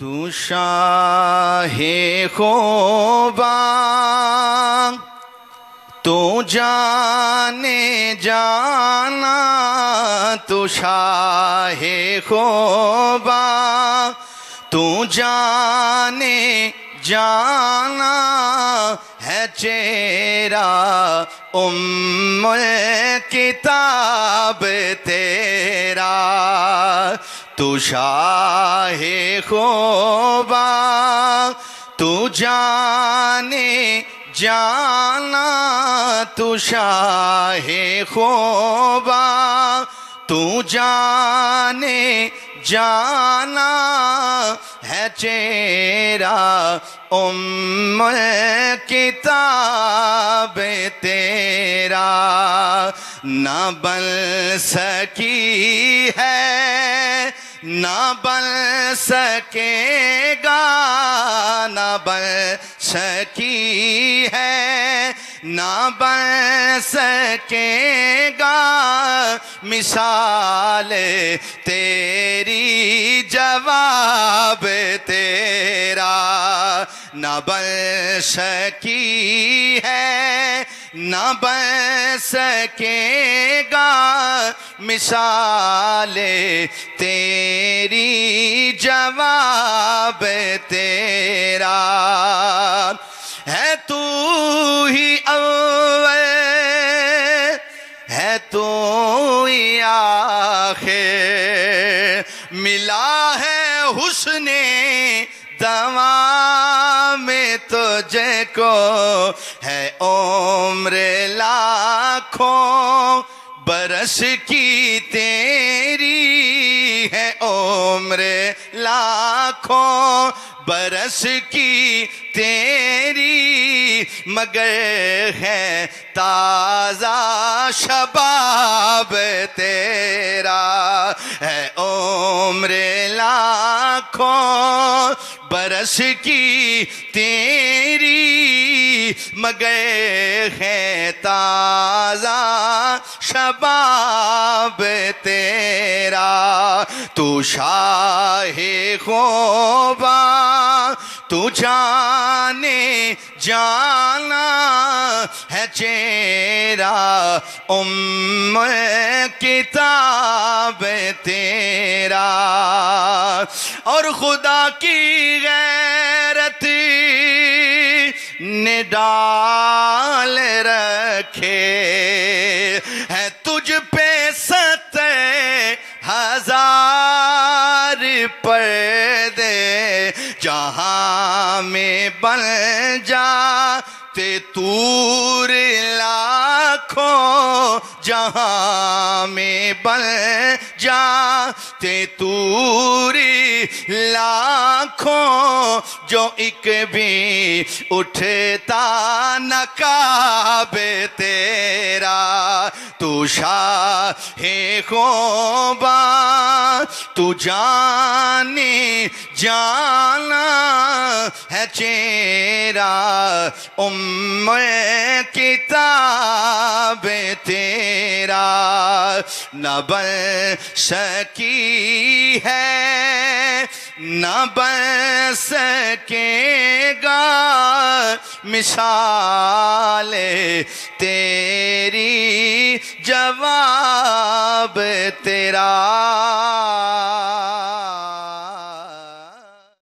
तू शाहे खोबा, तू जाने जाना, तू शाहे खोबा, तू जाने जाना है चेरा उम्म किताब तेरा। तू खोबा, तू जाने जाना, तू शाहे खोबा, तू जाने जाना है चेरा उम्म किताब तेरा, न बन सकी है न बन सकेगा, न बन सकी है, न बन सकेगा। मिसाल तेरी, जवाब तेरा, न बन सकी है न बन सकेगा मिसाल तेरी जवाब तेरा। है तू ही अव्वल, है तू ही मिला है हुस्ने दवा में तुझे को है उम्र लाखों बरस की तेरी है उम्र लाखों बरस की तेरी मगर है ताज़ा शबाब तेरा है उम्र लाखों बरस की तेरी मगे है ताज़ा शबाब तेरा। तू शाहे खोबा, तू जाने जाना है चेरा उम किताब तेरा। और खुदा की गैरत ने डाल रखे। जहाँ में बन जा ते तूर लाखों, जहाँ में बन जा ते तूरी लाखों, जो एक भी उठता नकाब तेरा। तू हे खोबा, तू जाने जाना है चेरा उम्म किताब तेरा। न बन सकी है, न बन सकेगा मिसाल तेरी। जवाब तेरा